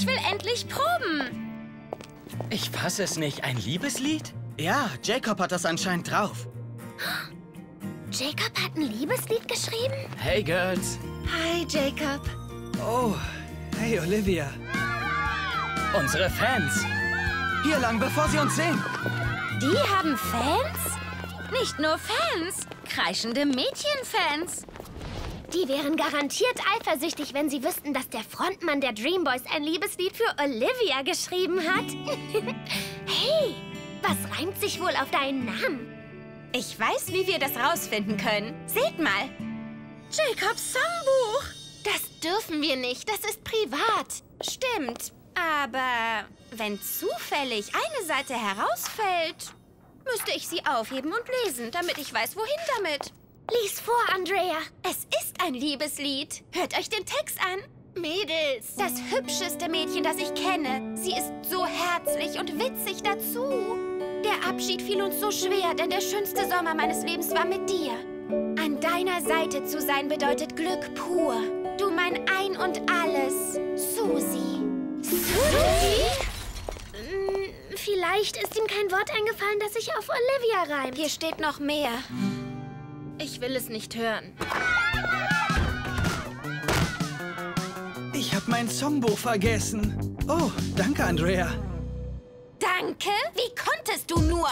Ich will endlich proben. Ich fasse es nicht. Ein Liebeslied? Ja, Jacob hat das anscheinend drauf. Jacob hat ein Liebeslied geschrieben? Hey, Girls. Hi, Jacob. Oh, hey, Olivia. Unsere Fans. Hier lang, bevor sie uns sehen. Die haben Fans? Nicht nur Fans, kreischende Mädchenfans. Die wären garantiert eifersüchtig, wenn sie wüssten, dass der Frontmann der Dreamboys ein Liebeslied für Olivia geschrieben hat. hey, was reimt sich wohl auf deinen Namen? Ich weiß, wie wir das rausfinden können. Seht mal. Jacobs Songbuch. Das dürfen wir nicht, das ist privat. Stimmt. Aber wenn zufällig eine Seite herausfällt, müsste ich sie aufheben und lesen, damit ich weiß, wohin damit. Lies vor, Andrea. Es ist ein Liebeslied. Hört euch den Text an. Mädels, das hübscheste Mädchen, das ich kenne. Sie ist so herzlich und witzig dazu. Der Abschied fiel uns so schwer, denn der schönste Sommer meines Lebens war mit dir. An deiner Seite zu sein bedeutet Glück pur. Du mein Ein und Alles, Susi. Susi? Hm, vielleicht ist ihm kein Wort eingefallen, das sich auf Olivia reimt. Hier steht noch mehr. Ich will es nicht hören. Ich habe mein Songbuch vergessen. Oh, danke, Andrea. Danke? Wie konntest du nur?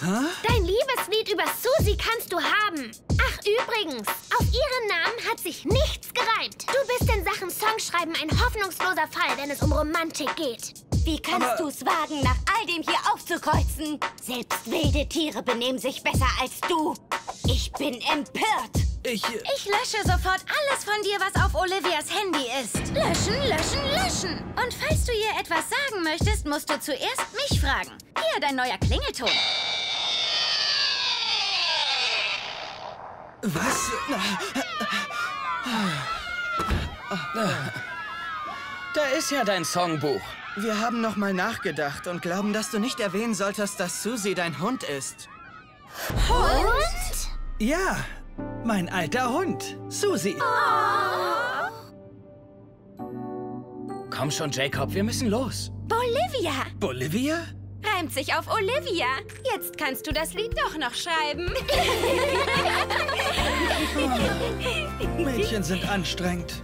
Hä? Dein Liebeslied über Susi kannst du haben. Ach, übrigens, auf ihren Namen hat sich nichts gereimt. Du bist in Sachen Songschreiben ein hoffnungsloser Fall, wenn es um Romantik geht. Wie kannst du es wagen, nach all dem hier aufzukreuzen? Selbst wilde Tiere benehmen sich besser als du. Ich bin empört. Ich. äh, Ich lösche sofort alles von dir, was auf Olivias Handy ist. Löschen, löschen, löschen. Und falls du ihr etwas sagen möchtest, musst du zuerst mich fragen. Hier dein neuer Klingelton. Was? Da ist ja dein Songbuch. Wir haben noch mal nachgedacht und glauben, dass du nicht erwähnen solltest, dass Susi dein Hund ist. Und? Ja, mein alter Hund, Susi. Komm schon, Jacob, wir müssen los. Bolivia Bolivia? reimt sich auf Olivia. Jetzt kannst du das Lied doch noch schreiben. Mädchen sind anstrengend.